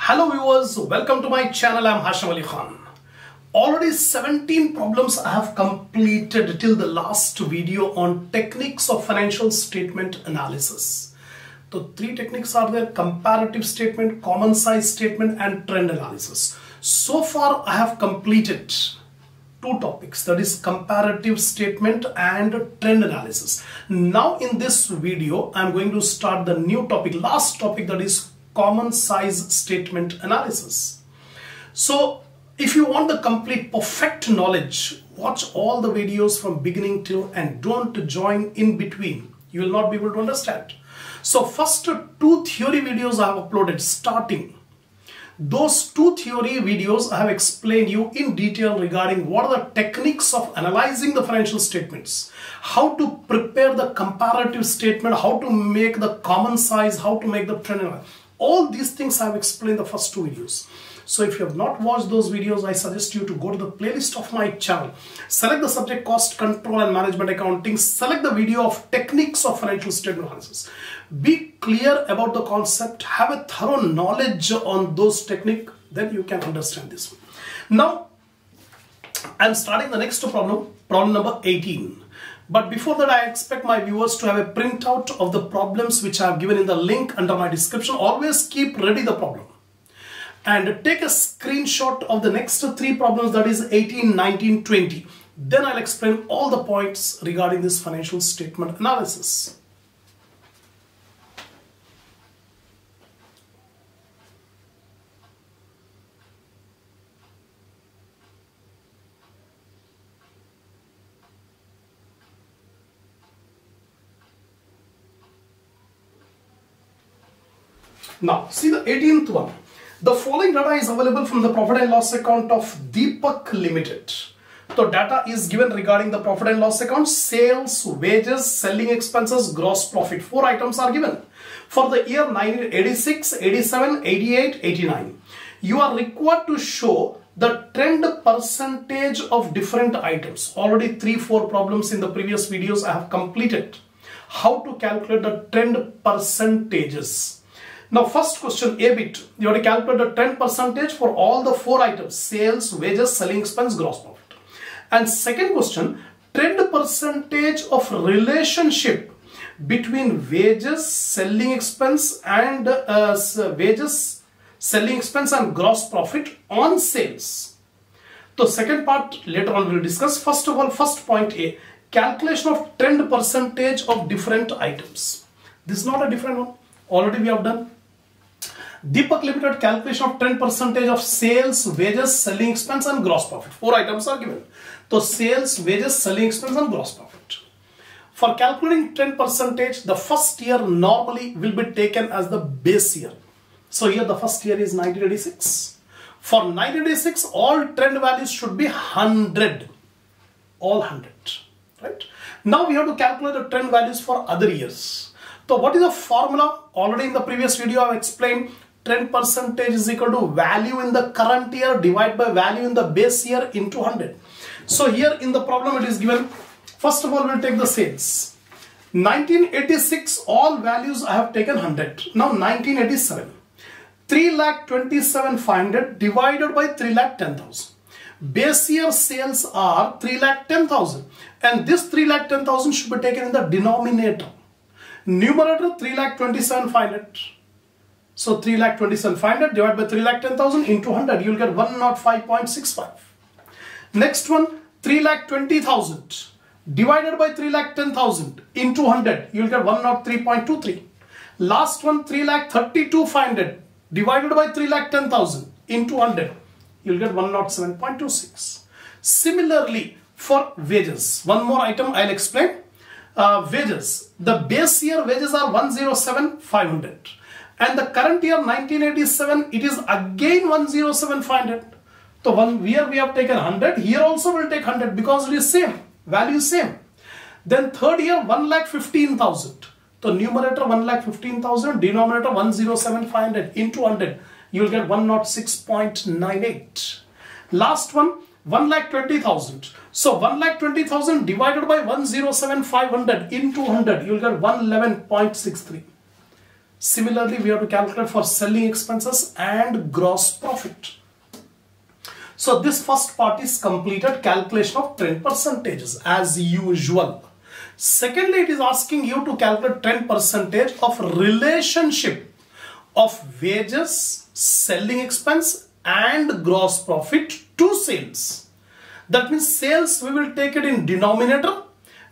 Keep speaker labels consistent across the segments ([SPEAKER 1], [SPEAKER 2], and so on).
[SPEAKER 1] Hello viewers, welcome to my channel. I'm Hasham Ali Khan. Already 17 problems I have completed till the last video on techniques of financial statement analysis. So three techniques are there, comparative statement, common size statement and trend analysis. So far I have completed two topics that is comparative statement and trend analysis. Now in this video I am going to start the new topic, last topic that is common size statement analysis. So if you want the complete perfect knowledge, watch all the videos from beginning till and don't join in between. You will not be able to understand. So first two theory videos I have uploaded starting. Those two theory videos I have explained you in detail regarding what are the techniques of analyzing the financial statements, how to prepare the comparative statement, how to make the common size, how to make the trend all these things I have explained the first two videos. So if you have not watched those videos, I suggest you to go to the playlist of my channel. Select the subject cost control and management accounting. Select the video of techniques of financial statement analysis. Be clear about the concept. Have a thorough knowledge on those techniques. Then you can understand this. Now, I'm starting the next problem. Problem number 18. But before that, I expect my viewers to have a printout of the problems which I have given in the link under my description. Always keep ready the problem. And take a screenshot of the next three problems that is 18, 19, 20. Then I'll explain all the points regarding this financial statement analysis. Now, see the 18th one. The following data is available from the profit and loss account of Deepak Limited. So data is given regarding the profit and loss account, sales, wages, selling expenses, gross profit. Four items are given. For the year 1986, 87, 88, 89. You are required to show the trend percentage of different items. Already three, four problems in the previous videos I have completed. How to calculate the trend percentages now first question A bit, you have to calculate the trend percentage for all the four items, sales, wages, selling expense, gross profit. And second question, trend percentage of relationship between wages, selling expense and uh, wages, selling expense and gross profit on sales. The second part later on we'll discuss. First of all, first point A, calculation of trend percentage of different items. This is not a different one. Already we have done. Deepak Limited calculation of trend percentage of sales, wages, selling expense and gross profit. Four items are given. So sales, wages, selling expense and gross profit. For calculating trend percentage, the first year normally will be taken as the base year. So here the first year is 1986. For 1986, all trend values should be 100. All 100. Right? Now we have to calculate the trend values for other years. So what is the formula? Already in the previous video I have explained trend percentage is equal to value in the current year divided by value in the base year into 100. So here in the problem it is given, first of all we'll take the sales. 1986 all values I have taken 100. Now 1987. 3 lakh 27 500 divided by 3 lakh 10,000. Base year sales are 3 lakh 10,000 and this 3 lakh 10,000 should be taken in the denominator. Numerator 3 lakh 27 500 so 3 lakh 27,500 divided by 3 lakh 10,000 into 100, you'll get 105.65. Next one, 3 lakh 20,000 divided by 3 lakh 10,000 into 100, you'll get 103.23. Last one, 3 lakh 32,500 divided by 3 lakh 10,000 into 100, you'll get 107.26. Similarly, for wages, one more item I'll explain. Uh, wages, the base year wages are 107,500 and the current year 1987 it is again 107,500 so one here we have taken 100 here also we'll take 100 because it is same value same. Then third year 1 lakh 15,000 so numerator 1 lakh 15,000 denominator 107,500 into 100 you will get 106.98 last one 1 lakh 20,000 so 1 lakh 20,000 divided by 107,500 into 100 you will get 111.63 Similarly, we have to calculate for selling expenses and gross profit. So this first part is completed calculation of trend percentages as usual. Secondly, it is asking you to calculate trend percentage of relationship of wages, selling expense and gross profit to sales. That means sales we will take it in denominator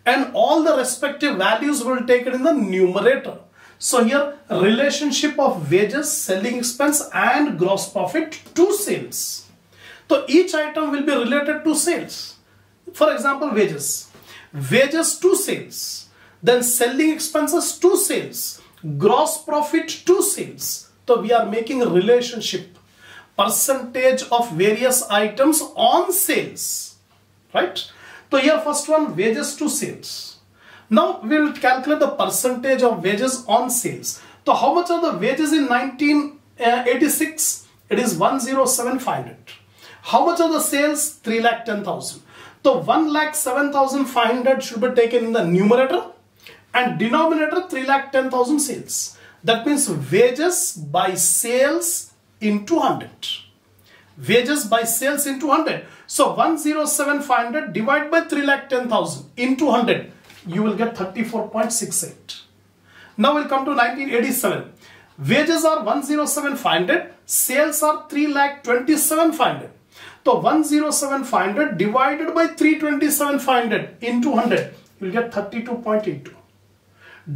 [SPEAKER 1] and all the respective values will take it in the numerator. So here relationship of wages, selling expense and gross profit to sales. So each item will be related to sales. For example, wages. Wages to sales. Then selling expenses to sales. Gross profit to sales. So we are making a relationship. Percentage of various items on sales. Right? So here first one wages to sales. Now we will calculate the percentage of wages on sales. So how much are the wages in 1986? It is 107,500. How much are the sales? 3 lakh 10,000. So 1 lakh 7,500 should be taken in the numerator and denominator 3 lakh 10,000 sales. That means wages by sales in 200. Wages by sales in 200. So 107,500 divided by 3 lakh 10,000 into 100. You will get 34.68. Now we'll come to 1987. Wages are 107,500. Sales are 3 lakh 27,500. So 107,500 divided by 327,500 into 100. You will get 32.82.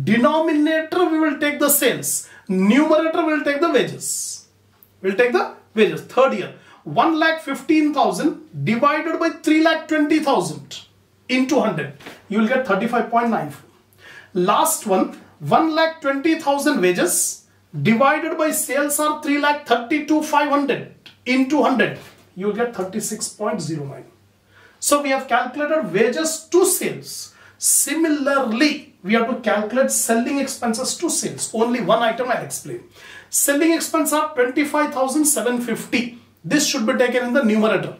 [SPEAKER 1] Denominator we will take the sales. Numerator will take the wages. We'll take the wages. Third year. 1 lakh 15,000 divided by 3 lakh 20,000 into 100. You will get 35.94. Last one. 1 lakh 20,000 wages divided by sales are 3 lakh 32,500 into 100. You will get 36.09. So we have calculated wages to sales. Similarly, we have to calculate selling expenses to sales. Only one item I'll explain. Selling expense are 25,750. This should be taken in the numerator.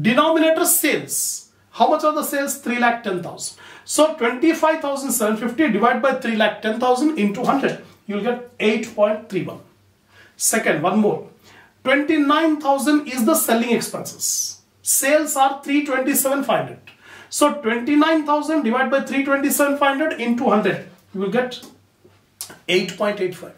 [SPEAKER 1] Denominator sales. How much are the sales? 3 lakh 10,000. So 25,750 divided by 3 lakh 10,000 into 100. You will get 8.31. Second, one more. 29,000 is the selling expenses. Sales are 327,500. So 29,000 divided by 327,500 into 100. You will get 8.85.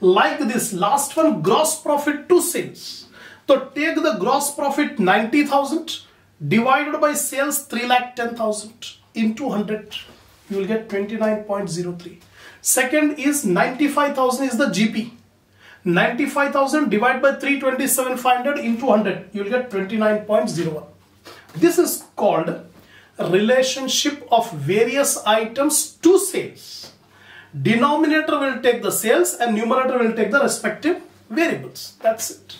[SPEAKER 1] Like this last one gross profit to sales. So take the gross profit 90,000 divided by sales 3 lakh 10,000 into 100. You will get 29.03. Second is 95,000 is the GP. 95,000 divided by 327,500 into 100. You will get 29.01. This is called relationship of various items to sales. Denominator will take the sales and numerator will take the respective variables. That's it.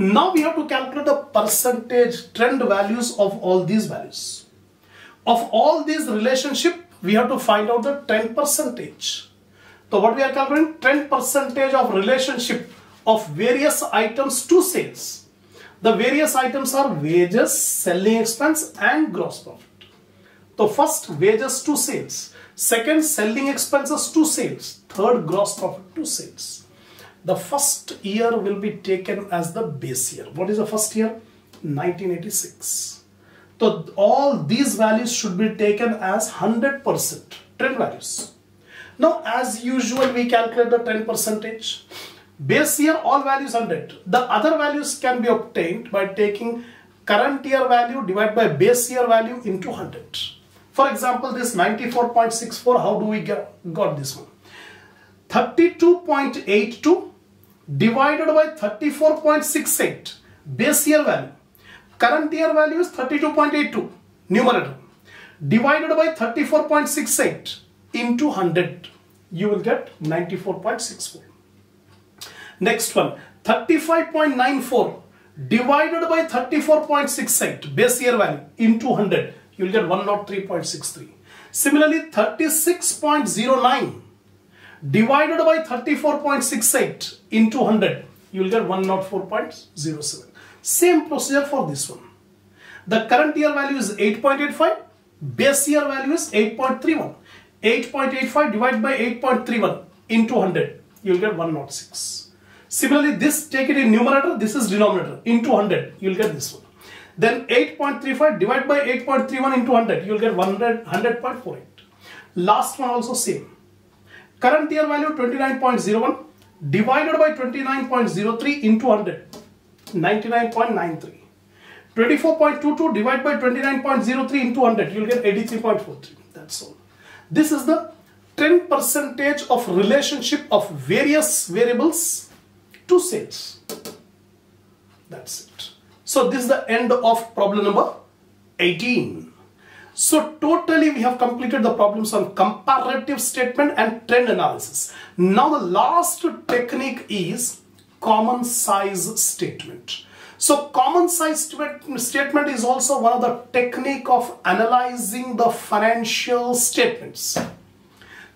[SPEAKER 1] Now we have to calculate the percentage trend values of all these values. Of all these relationship, we have to find out the trend percentage. So what we are calculating? Trend percentage of relationship of various items to sales. The various items are wages, selling expense and gross profit. So first wages to sales, second selling expenses to sales, third gross profit to sales. The first year will be taken as the base year. What is the first year? 1986. So all these values should be taken as 100% trend values. Now as usual we calculate the trend percentage. Base year all values 100. The other values can be obtained by taking current year value divided by base year value into 100. For example, this 94.64, how do we get got this one? 32.82 divided by 34.68, base year value. Current year value is 32.82, numerator. Divided by 34.68 into 100, you will get 94.64. Next one, 35.94 divided by 34.68, base year value, into 100 you will get 103.63. Similarly, 36.09 divided by 34.68 into 100, you will get 104.07. Same procedure for this one. The current year value is 8.85, base year value is 8.31. 8.85 divided by 8.31 into 100, you'll get 106. Similarly, this take it in numerator, this is denominator, into 100, you'll get this one. Then 8.35 divided by 8.31 into 100, you'll get 100, 100.48. Last one also same. Current year value 29.01 divided by 29.03 into 100, 99.93. 24.22 divided by 29.03 into 100, you'll get 83.43. That's all. This is the trend percentage of relationship of various variables to sales. That's it. So this is the end of problem number 18. So totally we have completed the problems on comparative statement and trend analysis. Now the last technique is common size statement. So common size statement is also one of the technique of analyzing the financial statements.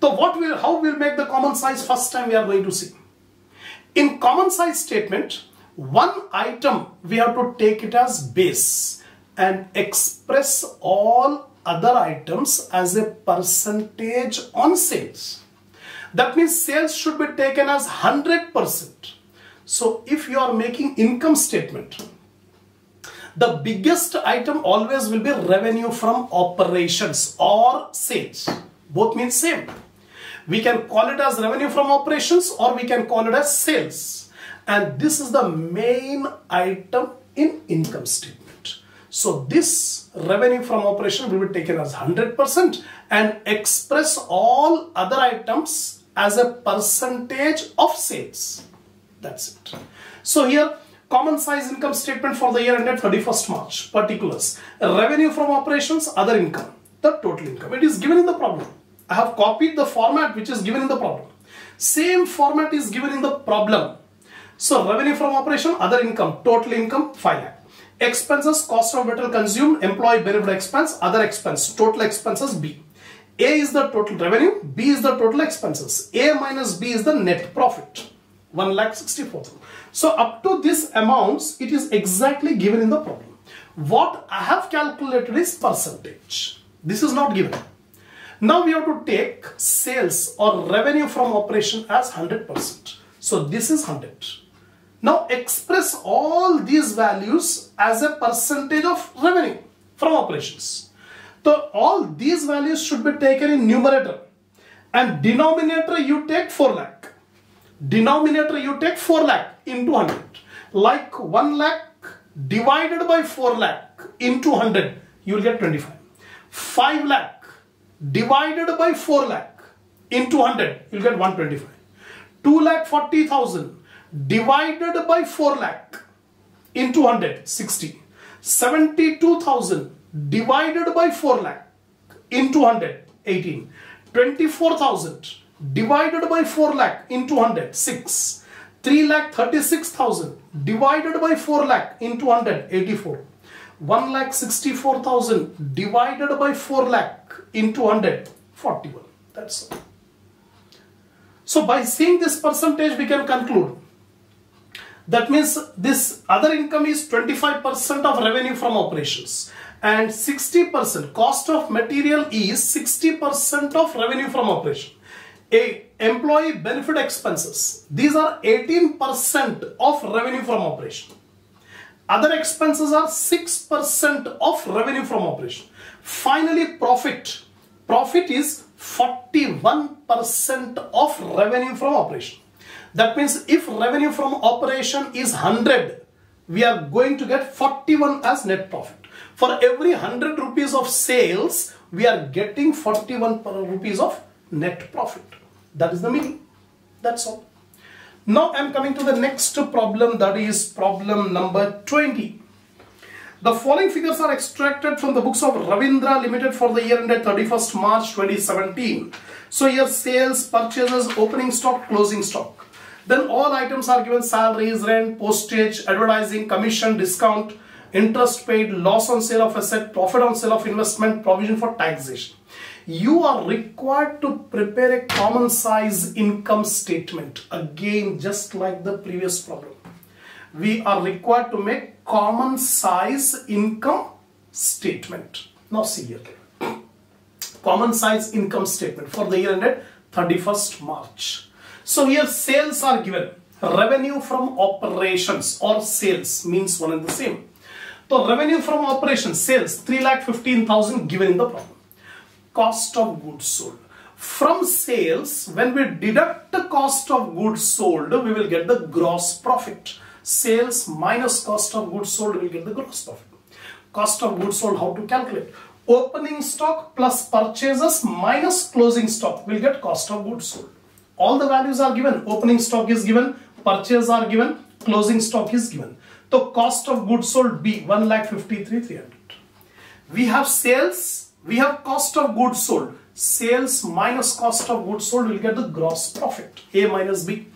[SPEAKER 1] So what will, how we'll make the common size first time we are going to see. In common size statement, one item we have to take it as base and express all other items as a percentage on sales. That means sales should be taken as 100%. So if you are making income statement, the biggest item always will be revenue from operations or sales. Both mean same. We can call it as revenue from operations or we can call it as sales. And this is the main item in income statement. So this revenue from operation will be taken as 100% and express all other items as a percentage of sales. That's it. So here common size income statement for the year ended 31st March. Particulars. Revenue from operations, other income. The total income. It is given in the problem. I have copied the format which is given in the problem. Same format is given in the problem. So revenue from operation, other income, total income 5 lakh. Expenses, cost of material consumed, employee benefit expense, other expense, total expenses B. A is the total revenue, B is the total expenses. A minus B is the net profit. 1 lakh 64,000. So up to this amounts, it is exactly given in the problem. What I have calculated is percentage. This is not given. Now we have to take sales or revenue from operation as 100%. So this is 100. Now express all these values as a percentage of revenue from operations. So all these values should be taken in numerator. And denominator you take 4 lakh. Denominator you take 4 lakh into 100 like 1 lakh divided by 4 lakh into 100 you will get 25 5 lakh divided by 4 lakh into 100 you will get 125 2 lakh 40,000 divided by 4 lakh into 100 60 72,000 divided by 4 lakh into 100 18 24,000 divided by 4 lakh into 100 6 3 lakh 36,000 divided by 4 lakh into 100 84 1 lakh 64,000 divided by 4 lakh into 100 41 that's all. So by seeing this percentage we can conclude that means this other income is 25% of revenue from operations and 60% cost of material is 60% of revenue from operation a employee benefit expenses. These are 18% of revenue from operation. Other expenses are 6% of revenue from operation. Finally, profit. Profit is 41% of revenue from operation. That means if revenue from operation is 100, we are going to get 41 as net profit. For every 100 rupees of sales, we are getting 41 rupees of net profit. That is the meaning. That's all. Now I am coming to the next problem that is problem number 20. The following figures are extracted from the books of Ravindra Limited for the year ended 31st March 2017. So here sales, purchases, opening stock, closing stock. Then all items are given salaries, rent, postage, advertising, commission, discount, interest paid, loss on sale of asset, profit on sale of investment, provision for taxation. You are required to prepare a common size income statement. Again just like the previous problem. We are required to make common size income statement. Now see here. Common size income statement for the year ended 31st March So here sales are given. Revenue from operations or sales means one and the same. So revenue from operations, sales, 3,15,000 given in the problem. Cost of goods sold. From sales, when we deduct the cost of goods sold, we will get the gross profit. Sales minus cost of goods sold will get the gross profit. Cost of goods sold, how to calculate? Opening stock plus purchases minus closing stock will get cost of goods sold. All the values are given. Opening stock is given, purchase are given, closing stock is given. So cost of goods sold B 1 lakh 53,300. We have sales, we have cost of goods sold. Sales minus cost of goods sold will get the gross profit A minus B.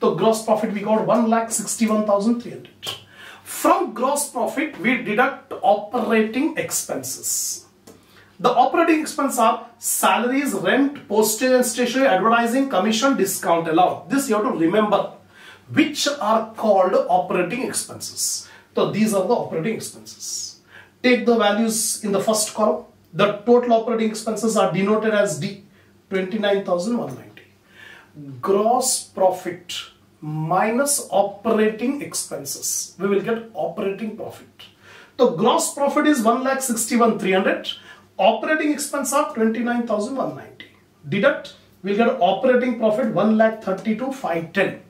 [SPEAKER 1] So gross profit we got 1 lakh 61,300. From gross profit we deduct operating expenses. The operating expenses are salaries, rent, postage and stationery, advertising, commission, discount allowed. This you have to remember which are called operating expenses. So these are the operating expenses. Take the values in the first column. The total operating expenses are denoted as D, 29,190. Gross profit minus operating expenses. We will get operating profit. The gross profit is 1,61,300. Operating expense of 29,190. Deduct, we'll get operating profit 1,32,510.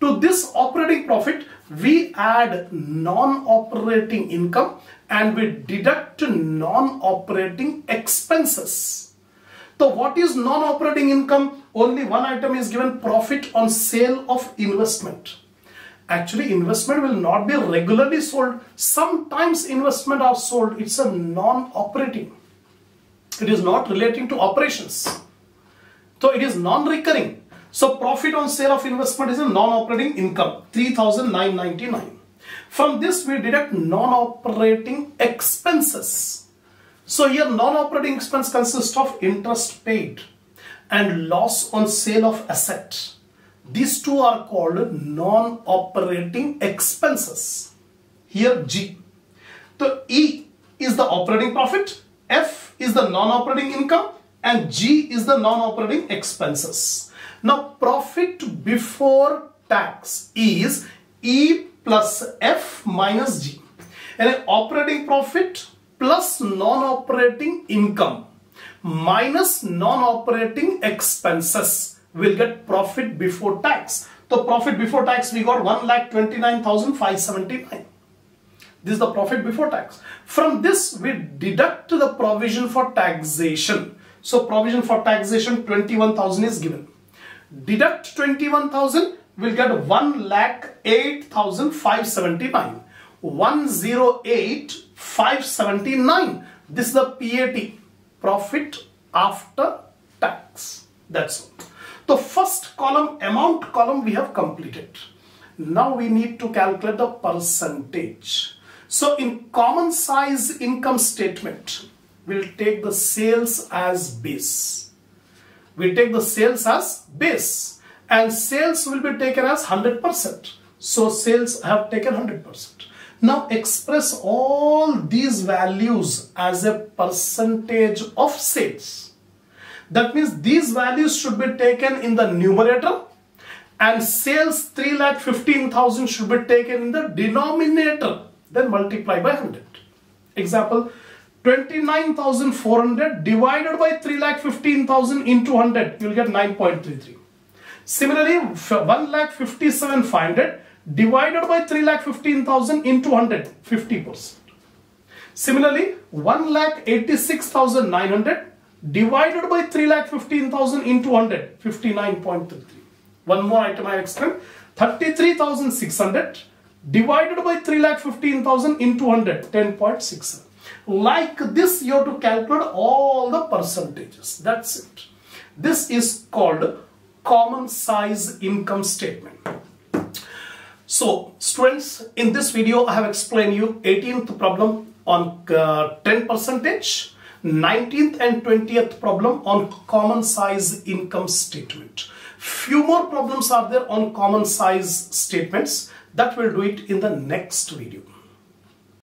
[SPEAKER 1] To this operating profit, we add non-operating income and we deduct non-operating expenses. So what is non-operating income? Only one item is given profit on sale of investment. Actually, investment will not be regularly sold. Sometimes investment are sold. It's a non-operating. It is not relating to operations. So it is non-recurring. So profit on sale of investment is a non-operating income, 3,999. From this we deduct non-operating expenses. So here non-operating expense consists of interest paid and loss on sale of asset. These two are called non-operating expenses. Here G. So E is the operating profit, F is the non-operating income and G is the non-operating expenses. Now profit before tax is E plus F minus G. And operating profit plus non-operating income minus non-operating expenses will get profit before tax. So profit before tax we got 1,29,579. This is the profit before tax. From this we deduct the provision for taxation. So provision for taxation 21,000 is given. Deduct 21,000 we'll get 1 lakh 8,579 108,579 this is the PAT profit after tax. That's all. The first column amount column we have completed. Now we need to calculate the percentage so in common size income statement we'll take the sales as base we take the sales as base and sales will be taken as 100%. So sales have taken 100%. Now express all these values as a percentage of sales. That means these values should be taken in the numerator and sales 3,15,000 should be taken in the denominator then multiply by 100. Example 29,400 divided by 3,15,000 into 100, you will get 9.33. Similarly, 1,57,500 divided by 3,15,000 into 100, 50%. Similarly, 1,86,900 divided by 3,15,000 into 100, 59.33. One more item I explain. 33,600 divided by 3,15,000 into 100, 10.67. Like this, you have to calculate all the percentages. That's it. This is called common size income statement. So, students, in this video, I have explained you 18th problem on uh, trend percentage, 19th and 20th problem on common size income statement. Few more problems are there on common size statements that will do it in the next video.